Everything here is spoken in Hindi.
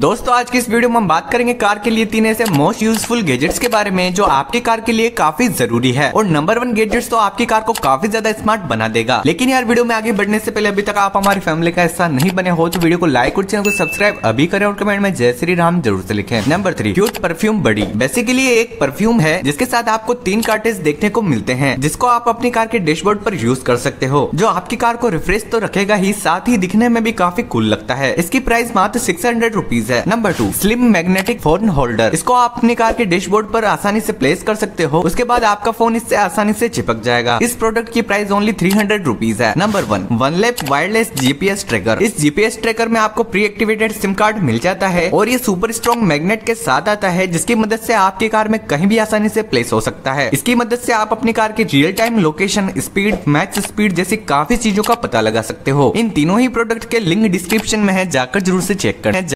दोस्तों, आज की इस वीडियो में हम बात करेंगे कार के लिए तीन ऐसे मोस्ट यूजफुल गैजेट्स के बारे में जो आपकी कार के लिए काफ़ी ज़रूरी है। और नंबर वन गैजेट्स तो आपकी कार को काफ़ी ज़्यादा स्मार्ट बना देगा। लेकिन यार, वीडियो में आगे बढ़ने से पहले अभी तक आप हमारी फैमिली का हिस्सा नहीं बने हो तो वीडियो को लाइक और चैनल को सब्सक्राइब अभी करें और कमेंट में जय श्री राम ज़रूर से लिखे। नंबर थ्री क्यूट परफ्यूम बड़ी बेसिकली एक परफ्यूम है, जिसके साथ आपको तीन कार्टेज देखने को मिलते हैं, जिसको आप अपनी कार के डैशबोर्ड पर यूज़ कर सकते हो। जो आपकी कार को रिफ्रेश तो रखेगा ही, साथ ही दिखने में भी काफ़ी कूल लगता है। इसकी प्राइस मात्र सिक्स हंड्रेड रुपीज़ है। Number two slim magnetic phone holder इसको आप अपनी कार के डैशबोर्ड पर आसानी से प्लेस कर सकते हो। उसके बाद आपका फ़ोन इससे आसानी से चिपक जाएगा। इस प्रोडक्ट की price only three hundred rupees है। नंबर वन वन लेप वायरलेस जीपीएस ट्रैकर इस जीपीएस ट्रैकर में आपको प्री एक्टिवेटेड सिम कार्ड मिल जाता है और ये सुपर स्ट्रॉन्ग मैग्नेट के साथ आता है, जिसकी मदद से आपकी कार में कहीं भी आसानी से प्लेस हो सकता है। इसकी मदद से आप अपनी कार की real time location speed max speed जैसी काफ़ी चीज़ों का पता लगा सकते हो। इन तीनों ही प्रोडक्ट के लिंक डिस्क्रिप्शन में है, जाकर ज़रूर से चेक करें।